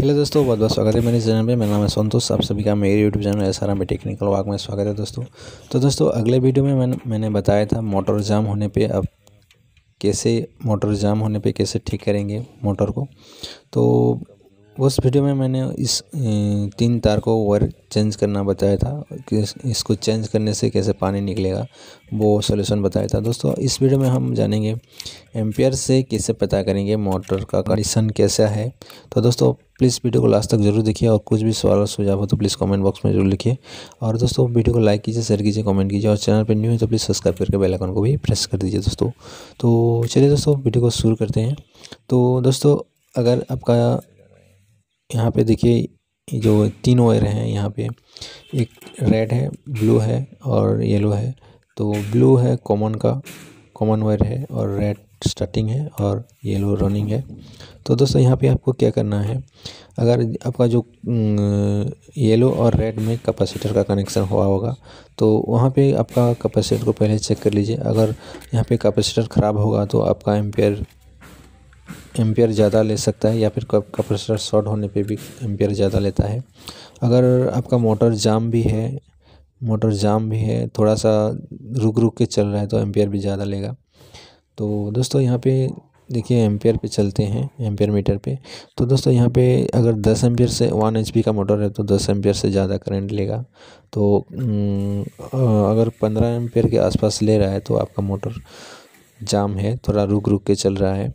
Hello दोस्तों, बहुत बहुत स्वागत है मेरे चैनल पे। मेरा नाम है संतोष, आप सभी का मेरे YouTube channel S R technical walk में स्वागत है दोस्तों। तो दोस्तों, अगले वीडियो में मैंने मैंने बताया था मोटर जाम होने पे अब कैसे मोटर जाम होने पे कैसे ठीक करेंगे मोटर को। तो उस वीडियो में मैंने इस तीन तार को वायर चेंज करना बताया था कि इसको चेंज करने से कैसे पानी निकलेगा, वो सॉल्यूशन बताया था। दोस्तों, इस वीडियो में हम जानेंगे एम्पियर से कैसे पता करेंगे मोटर का कंडीशन कैसा है। तो दोस्तों प्लीज़ वीडियो को लास्ट तक ज़रूर देखिए और कुछ भी सवाल और सुझाव हो तो प्लीज़ कमेंट बॉक्स में ज़रूर लिखिए। और दोस्तों वीडियो को लाइक कीजिए शेयर कीजिए कमेंट कीजिए और चैनल पर न्यू है तो प्लीज़ सब्सक्राइब करके बेल आइकन को भी प्रेस कर दीजिए दोस्तों। तो चलिए दोस्तों वीडियो को शुरू करते हैं। तो दोस्तों, अगर आपका यहाँ पे देखिए, जो तीन वायर हैं, यहाँ पे एक रेड है, ब्लू है और येलो है। तो ब्लू है कॉमन का, कॉमन वायर है और रेड स्टार्टिंग है और येलो रनिंग है। तो दोस्तों, यहाँ पे आपको क्या करना है, अगर आपका जो येलो और रेड में कैपेसिटर का कनेक्शन हुआ होगा तो वहाँ पे आपका कैपेसिटर को पहले चेक कर लीजिए। अगर यहाँ पे कैपेसिटर ख़राब होगा तो आपका एम्पेयर एम्पियर ज़्यादा ले सकता है या फिर कैपेसिटर शॉर्ट होने पे भी एम्पियर ज़्यादा लेता है। अगर आपका मोटर जाम भी है, मोटर जाम भी है थोड़ा सा रुक रुक के चल रहा है तो एम्पियर भी ज़्यादा लेगा। तो दोस्तों यहाँ पे देखिए एम्पियर पे चलते हैं, एम्पियर मीटर पे। तो दोस्तों यहाँ पे अगर 10 एम्पियर से 1 एच का मोटर है तो 10 एम्पियर से ज़्यादा करंट लेगा। तो अगर 15 एम्पियर के आसपास ले रहा है तो आपका मोटर जाम है, थोड़ा रुक रुक के चल रहा है।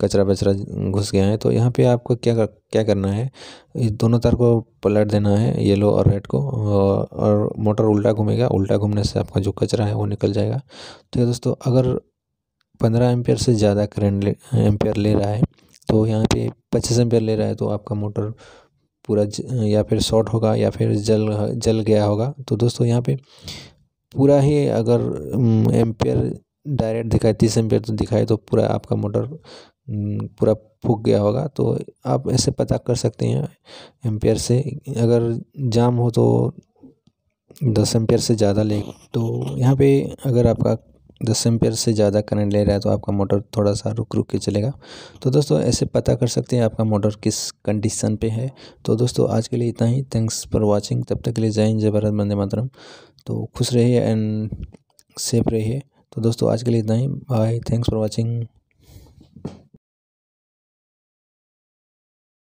कचरा बचरा घुस गया है तो यहाँ पे आपको क्या कर, क्या करना है? इस दोनों तार को पलट देना है येलो और रेड को और मोटर उल्टा घूमेगा उल्टा घूमने से आपका जो कचरा है वो निकल जाएगा। तो दोस्तों अगर पंद्रह एम्पेयर से ज़्यादा करंट ले एम्पेयर ले रहा है तो यहाँ पे पच्चीस एम्पेयर ले रहा है तो आपका मोटर पूरा या फिर शॉर्ट होगा या फिर जल जल गया होगा। तो दोस्तों यहाँ पे पूरा ही अगर एम्पेयर डायरेक्ट दिखाए तीस एम्पेयर तो दिखाए तो पूरा आपका मोटर पूरा फूक गया होगा तो आप ऐसे पता कर सकते हैं एम्पेयर से। अगर जाम हो तो दस एम्पेयर से ज़्यादा ले। तो यहाँ पे अगर आपका दस एम्पेयर से ज़्यादा करंट ले रहा है तो आपका मोटर थोड़ा सा रुक रुक के चलेगा। तो दोस्तों, ऐसे पता कर सकते हैं आपका मोटर किस कंडीशन पे है। तो दोस्तों, आज के लिए इतना ही। थैंक्स फॉर वाचिंग तब तक के लिए जय हिंद, जय भारत, वंदे मातरम। तो खुश रहिए एंड सेफ़ रहिए। तो दोस्तों, आज के लिए इतना ही। Bye thanks for watching